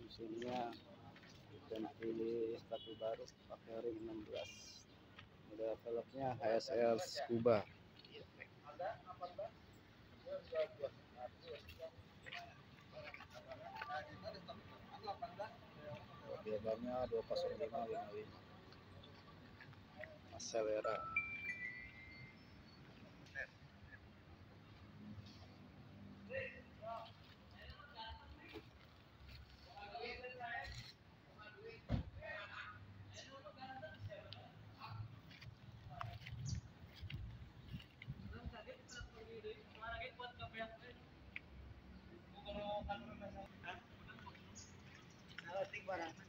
mesinnya pilih sepatu baru pakai ring 16 model velgnya HSL Scuba. Biasanya 205 55 Acelera अधिक बढ़ाना